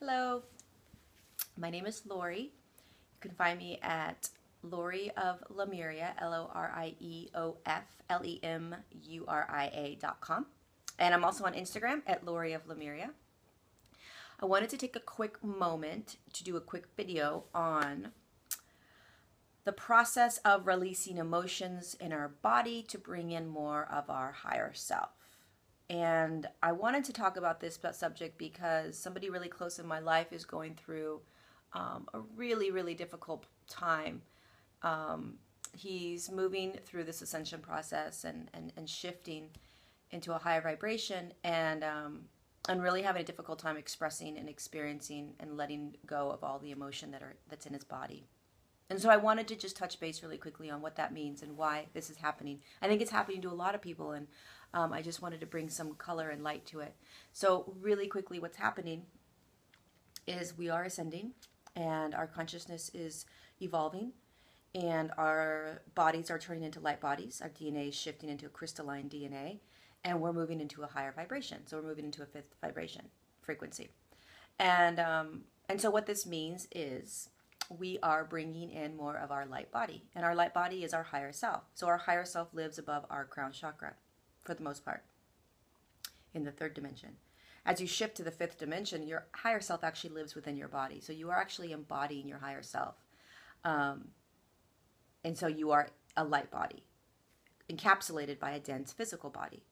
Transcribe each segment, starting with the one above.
Hello, my name is Lorie. You can find me at Lorie of Lemuria, L O R I E O F L E M U R I A dot com. And I'm also on Instagram at Lorie of Lemuria. I wanted to take a quick moment to do a quick video on the process of releasing emotions in our body to bring in more of our higher self. And I wanted to talk about this subject because somebody really close in my life is going through um, a really, really difficult time. Um, he's moving through this ascension process and, and, and shifting into a higher vibration and um, and really having a difficult time expressing and experiencing and letting go of all the emotion that are that's in his body. And so I wanted to just touch base really quickly on what that means and why this is happening. I think it's happening to a lot of people, and um, I just wanted to bring some color and light to it. So, really quickly, what's happening is we are ascending, and our consciousness is evolving, and our bodies are turning into light bodies. Our DNA is shifting into a crystalline DNA, and we're moving into a higher vibration. So, we're moving into a fifth vibration frequency. And, um, and so, what this means is we are bringing in more of our light body. And our light body is our higher self. So our higher self lives above our crown chakra for the most part in the third dimension. As you shift to the fifth dimension, your higher self actually lives within your body. So you are actually embodying your higher self. Um, and so you are a light body, encapsulated by a dense physical body.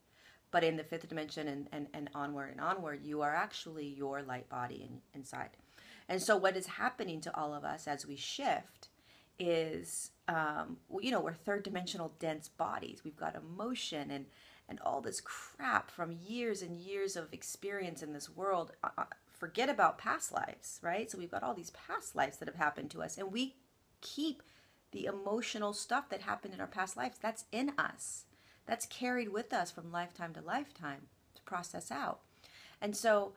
But in the fifth dimension and, and, and onward and onward, you are actually your light body in, inside. And so, what is happening to all of us as we shift is, um, you know, we're third dimensional dense bodies. We've got emotion and and all this crap from years and years of experience in this world. Uh, uh, forget about past lives, right? So we've got all these past lives that have happened to us, and we keep the emotional stuff that happened in our past lives. That's in us. That's carried with us from lifetime to lifetime to process out. And so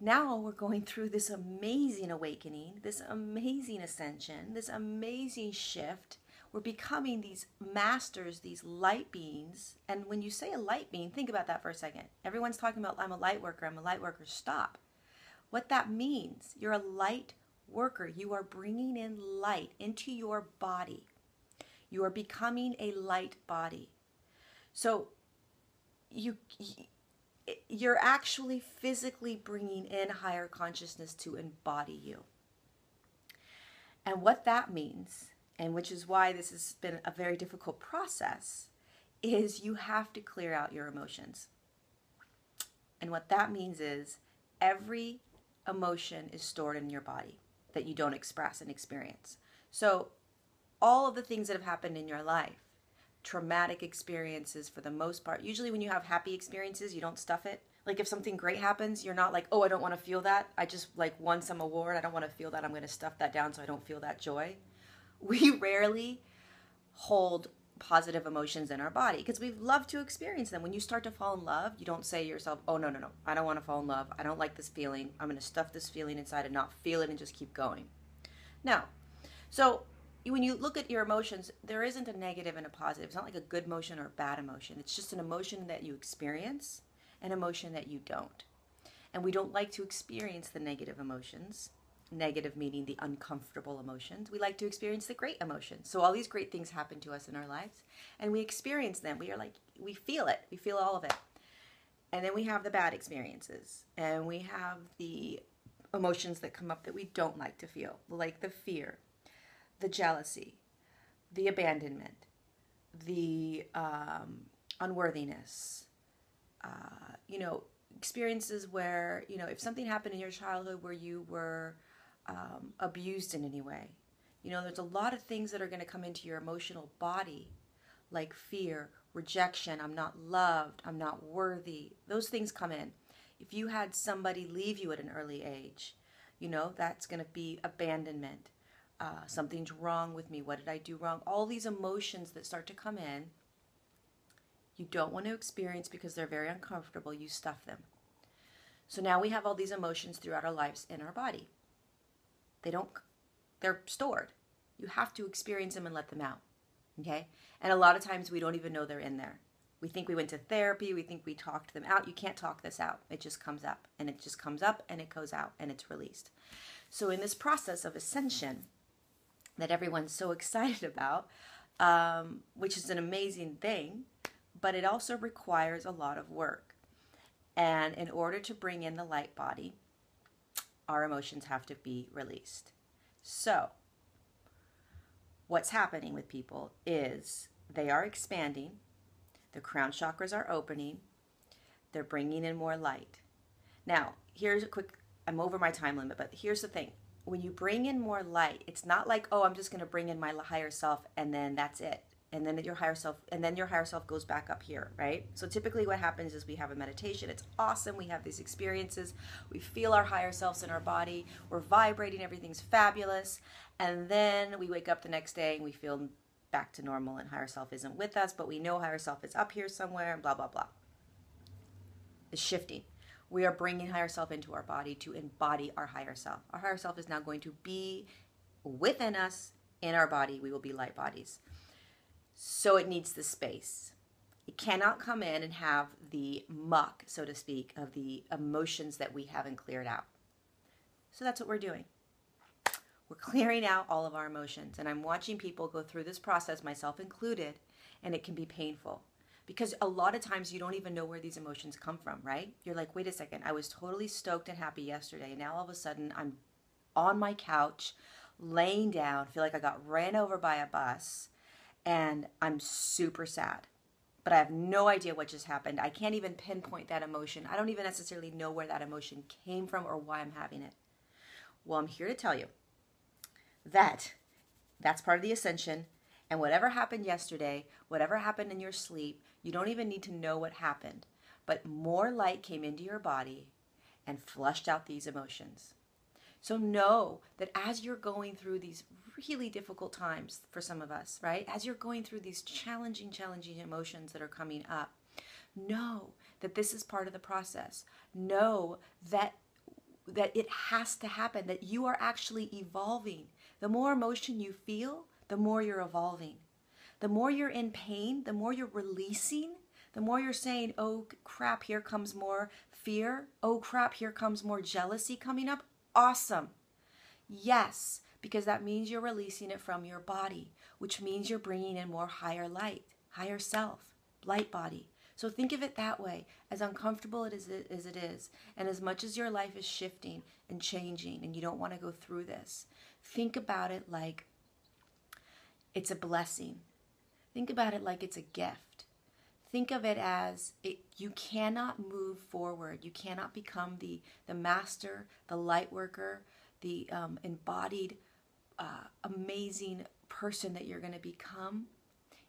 now we're going through this amazing awakening, this amazing ascension, this amazing shift. We're becoming these masters, these light beings. And when you say a light being, think about that for a second. Everyone's talking about, I'm a light worker, I'm a light worker. Stop. What that means, you're a light worker. You are bringing in light into your body. You are becoming a light body. So you you're actually physically bringing in higher consciousness to embody you. And what that means, and which is why this has been a very difficult process, is you have to clear out your emotions. And what that means is every emotion is stored in your body that you don't express and experience. So, all of the things that have happened in your life traumatic experiences for the most part. Usually, when you have happy experiences, you don't stuff it. Like, if something great happens, you're not like, oh, I don't want to feel that. I just like won some award. I don't want to feel that. I'm going to stuff that down so I don't feel that joy. We rarely hold positive emotions in our body because we love to experience them. When you start to fall in love, you don't say to yourself, oh, no, no, no, I don't want to fall in love. I don't like this feeling. I'm going to stuff this feeling inside and not feel it and just keep going. Now, so when you look at your emotions, there isn't a negative and a positive. It's not like a good emotion or a bad emotion. It's just an emotion that you experience, an emotion that you don't. And we don't like to experience the negative emotions, negative meaning the uncomfortable emotions. We like to experience the great emotions. So all these great things happen to us in our lives, and we experience them. We are like, we feel it, we feel all of it. And then we have the bad experiences, and we have the emotions that come up that we don't like to feel, like the fear, the jealousy, the abandonment, the um, unworthiness, uh, you know, experiences where, you know, if something happened in your childhood where you were um, abused in any way, you know, there's a lot of things that are going to come into your emotional body, like fear, rejection, I'm not loved, I'm not worthy. Those things come in. If you had somebody leave you at an early age, you know, that's going to be abandonment uh, something's wrong with me. What did I do wrong? All these emotions that start to come in, you don't want to experience because they're very uncomfortable. You stuff them. So now we have all these emotions throughout our lives in our body. They don't, they're stored. You have to experience them and let them out. Okay? And a lot of times we don't even know they're in there. We think we went to therapy, we think we talked them out. You can't talk this out. It just comes up and it just comes up and it goes out and it's released. So, in this process of ascension that everyone's so excited about, um, which is an amazing thing, but it also requires a lot of work. And in order to bring in the light body, our emotions have to be released. So, what's happening with people is they are expanding, the crown chakras are opening, they're bringing in more light. Now, here's a quick I'm over my time limit, but here's the thing. When you bring in more light, it's not like, oh, I'm just going to bring in my higher self and then that's it. And then your higher self and then your higher self goes back up here right? So typically what happens is we have a meditation. It's awesome. We have these experiences. We feel our higher selves in our body. We're vibrating. Everything's fabulous. And then we wake up the next day and we feel back to normal and higher self isn't with us but we know higher self is up here somewhere and blah blah blah. It's shifting we are bringing higher self into our body to embody our higher self our higher self is now going to be within us in our body we will be light bodies so it needs the space. It cannot come in and have the muck, so to speak, of the emotions that we haven't cleared out. So that's what we're doing. We're clearing out all of our emotions. And I'm watching people go through this process, myself included, and it can be painful. Because a lot of times you don't even know where these emotions come from, right? You're like, wait a second, I was totally stoked and happy yesterday, and now all of a sudden I'm on my couch, laying down, feel like I got ran over by a bus, and I'm super sad. But I have no idea what just happened. I can't even pinpoint that emotion. I don't even necessarily know where that emotion came from or why I'm having it. Well, I'm here to tell you that that's part of the ascension. And whatever happened yesterday, whatever happened in your sleep, you don't even need to know what happened. But more light came into your body and flushed out these emotions. So know that as you're going through these really difficult times for some of us, right? As you're going through these challenging, challenging emotions that are coming up, know that this is part of the process. Know that that it has to happen, that you are actually evolving. The more emotion you feel, the more you're evolving. The more you're in pain, the more you're releasing, the more you're saying, oh crap, here comes more fear. Oh crap, here comes more jealousy coming up. Awesome. Yes, because that means you're releasing it from your body, which means you're bringing in more higher light, higher self, light body. So think of it that way, as uncomfortable it is, as it is, and as much as your life is shifting and changing and you don't want to go through this, think about it like it's a blessing. Think about it like it's a gift. Think of it as it, you cannot move forward. You cannot become the, the master, the light worker, the um, embodied uh, amazing person that you're going to become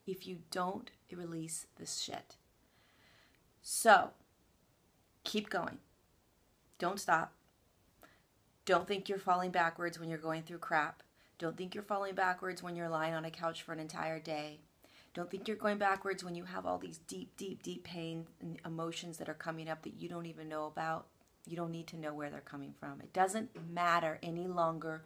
if you don't release this shit. So, keep going. Don't stop. Don't think you're falling backwards when you're going through crap. Don't think you're falling backwards when you're lying on a couch for an entire day. Don't think you're going backwards when you have all these deep, deep, deep pain and emotions that are coming up that you don't even know about. You don't need to know where they're coming from. It doesn't matter any longer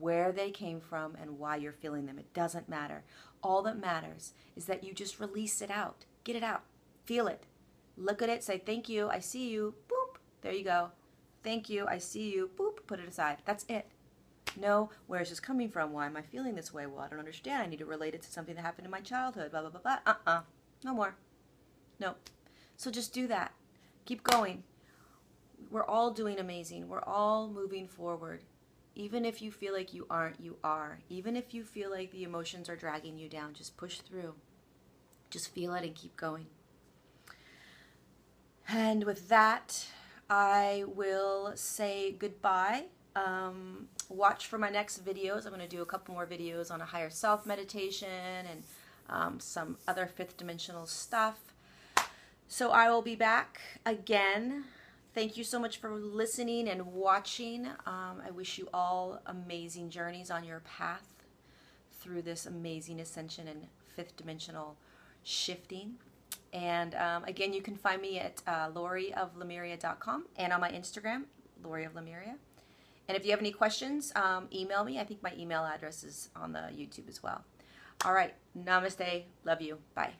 where they came from and why you're feeling them. It doesn't matter. All that matters is that you just release it out. Get it out. Feel it. Look at it. Say, thank you. I see you. Boop. There you go. Thank you. I see you. Boop. Put it aside. That's it. No, where is this coming from? Why am I feeling this way? Well, I don't understand. I need to relate it to something that happened in my childhood. Blah, blah, blah, blah. Uh uh. No more. No. So just do that. Keep going. We're all doing amazing. We're all moving forward. Even if you feel like you aren't, you are. Even if you feel like the emotions are dragging you down, just push through. Just feel it and keep going. And with that, I will say goodbye. Um, watch for my next videos. I'm going to do a couple more videos on a higher self meditation and um, some other fifth dimensional stuff. So I will be back again Thank you so much for listening and watching. Um, I wish you all amazing journeys on your path through this amazing ascension and fifth dimensional shifting. And um, again, you can find me at uh, lorieoflemuria.com and on my Instagram, Lorie of Lemuria. And if you have any questions, um, email me. I think my email address is on the YouTube as well. All right. Namaste. Love you. Bye.